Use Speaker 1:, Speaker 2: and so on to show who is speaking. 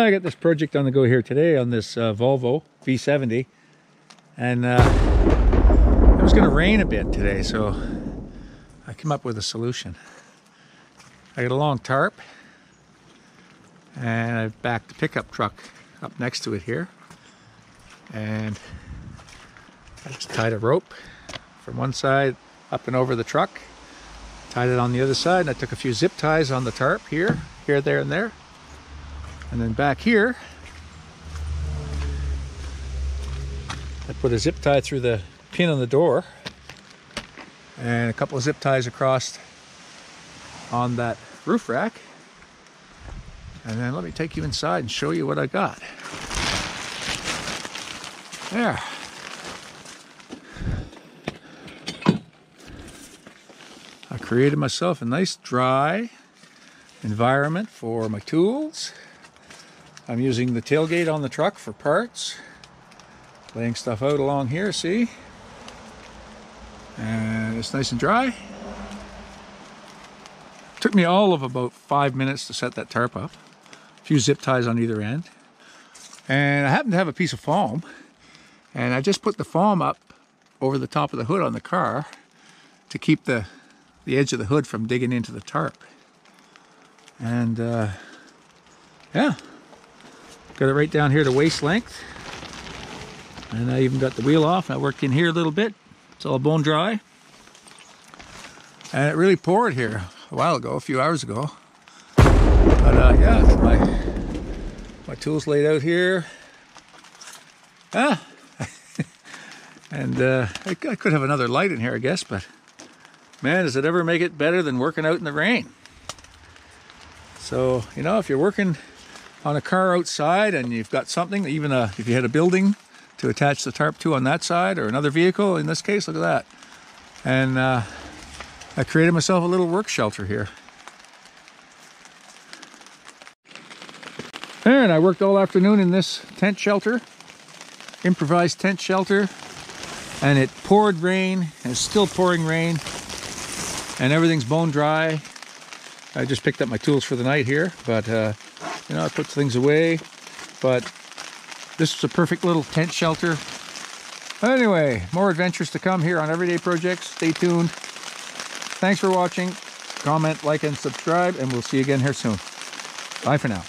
Speaker 1: I got this project on the go here today on this uh, Volvo V70 and uh, it was going to rain a bit today so I came up with a solution. I got a long tarp and I backed the pickup truck up next to it here. And I just tied a rope from one side up and over the truck tied it on the other side and I took a few zip ties on the tarp here here there and there and then back here I put a zip tie through the pin on the door and a couple of zip ties across on that roof rack and then let me take you inside and show you what I got. There. I created myself a nice dry environment for my tools. I'm using the tailgate on the truck for parts. Laying stuff out along here, see? And it's nice and dry. Took me all of about five minutes to set that tarp up a few zip ties on either end. And I happen to have a piece of foam and I just put the foam up over the top of the hood on the car to keep the, the edge of the hood from digging into the tarp. And uh, yeah, got it right down here to waist length. And I even got the wheel off. I worked in here a little bit. It's all bone dry. And it really poured here a while ago, a few hours ago. But uh, yeah, my my tools laid out here. Ah, and uh, I, I could have another light in here, I guess. But man, does it ever make it better than working out in the rain? So you know, if you're working on a car outside and you've got something, even a, if you had a building to attach the tarp to on that side, or another vehicle, in this case, look at that. And uh, I created myself a little work shelter here. And I worked all afternoon in this tent shelter, improvised tent shelter, and it poured rain, and it's still pouring rain, and everything's bone dry. I just picked up my tools for the night here, but uh, you know, I put things away, but this is a perfect little tent shelter. Anyway, more adventures to come here on Everyday Projects. Stay tuned. Thanks for watching. Comment, like, and subscribe, and we'll see you again here soon. Bye for now.